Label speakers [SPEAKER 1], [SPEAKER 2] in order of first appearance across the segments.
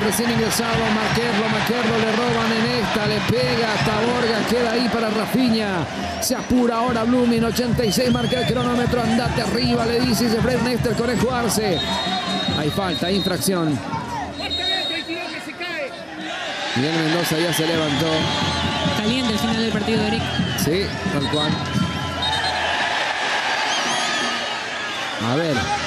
[SPEAKER 1] recién ingresado, Marquerlo, Marquerlo le roban en esta, le pega hasta Borga, queda ahí para Rafiña. Se apura ahora Blooming, 86, marca el cronómetro, andate arriba, le dice Fred Nester con el jugarse. Hay falta, infracción. Miguel Mendoza ya se levantó.
[SPEAKER 2] Caliente el final del partido, Eric.
[SPEAKER 1] Sí, tal cual. A ver.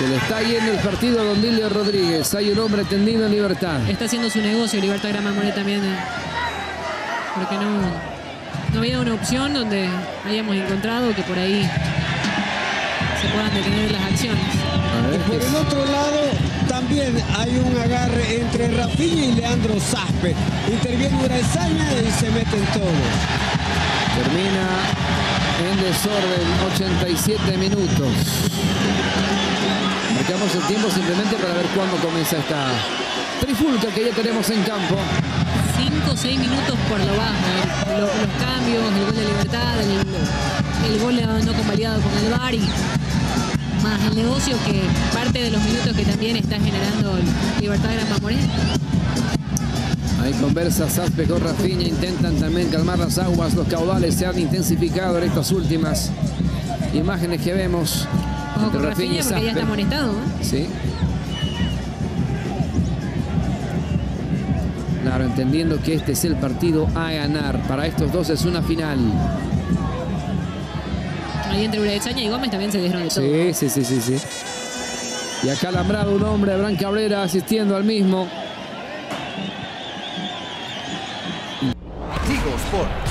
[SPEAKER 1] Se le está yendo el partido a Don Dilio Rodríguez. Hay un hombre tendido en libertad.
[SPEAKER 2] Está haciendo su negocio Libertad Grama More también. eh, Porque no, no había una opción donde hayamos encontrado que por ahí se puedan detener las acciones.
[SPEAKER 3] Por el otro lado, también hay un agarre entre Rafinha y Leandro Zaspe. Interviene Urazaña y se meten todos.
[SPEAKER 1] termina en desorden 87 minutos. Marcamos el tiempo simplemente para ver cuándo comienza esta trifulca que ya tenemos en campo.
[SPEAKER 2] 5 o 6 minutos por lo bajo. eh. Lo- los cambios, el gol de libertad, el, el gol no convalidado con el VAR y más el negocio que parte de los minutos que también está generando Libertad Grama More.
[SPEAKER 1] Ahí conversa Saspe con Rafinha, intentan también calmar las aguas, los caudales se han intensificado en estas últimas imágenes que vemos.
[SPEAKER 2] Ojo con
[SPEAKER 1] Rafinha,
[SPEAKER 2] ¿eh?
[SPEAKER 1] Sí. Claro, entendiendo que este es el partido a ganar. Para estos dos es una final.
[SPEAKER 2] Ahí entre Uredezaña y Gómez también se dieron de todo.
[SPEAKER 1] Sí, sí, sí, sí. Y acá alambrado un hombre, Bran Cabrera asistiendo al mismo. Tigo Sport